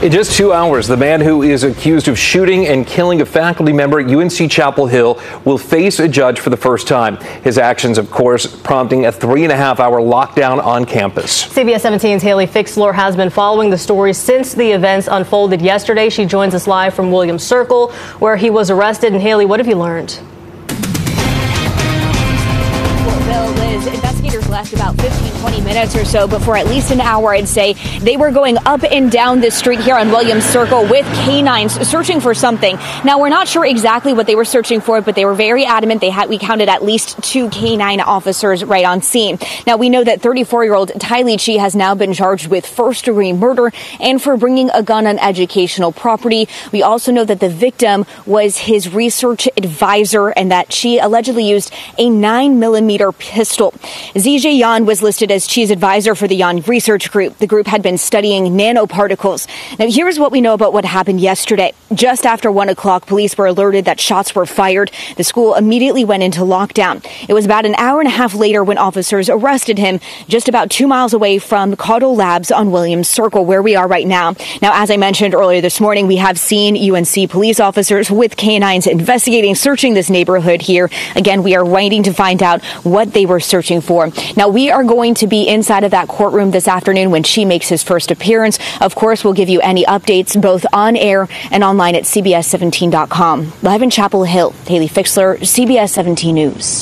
In just two hours, the man who is accused of shooting and killing a faculty member at UNC Chapel Hill will face a judge for the first time. His actions, of course, prompting a three and a half hour lockdown on campus. CBS 17's Haley Fixler has been following the story since the events unfolded yesterday. She joins us live from Williams Circle, where he was arrested. And Haley, what have you learned? Bill, Liz, investigators left about 15, 20 minutes or so but for at least an hour, I'd say. They were going up and down this street here on Williams Circle with canines searching for something. Now, we're not sure exactly what they were searching for, but they were very adamant. They had, we counted at least two canine officers right on scene. Now, we know that 34 year old Tailei Qi has now been charged with first degree murder and for bringing a gun on educational property. We also know that the victim was his research advisor and that she allegedly used a nine millimeter pistol. Yan was listed as Qi's advisor for the Yan Research Group. The group had been studying nanoparticles. Now, here's what we know about what happened yesterday. Just after one o'clock, police were alerted that shots were fired. The school immediately went into lockdown. It was about an hour and a half later when officers arrested him just about two miles away from Caudill Labs on Williams Circle, where we are right now. Now, as I mentioned earlier this morning, we have seen UNC police officers with canines investigating, searching this neighborhood here. Again, we are waiting to find out what they were searching for. Now, we are going to be inside of that courtroom this afternoon when she makes his first appearance. Of course, we'll give you any updates both on air and online at CBS17.com. Live in Chapel Hill, Haley Fixler, CBS 17 News.